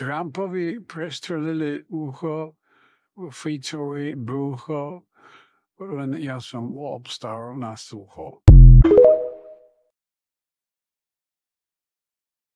Trumpovi prestrelili ucho, Ficovi brucho, len ja som obstal na sucho.